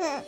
哼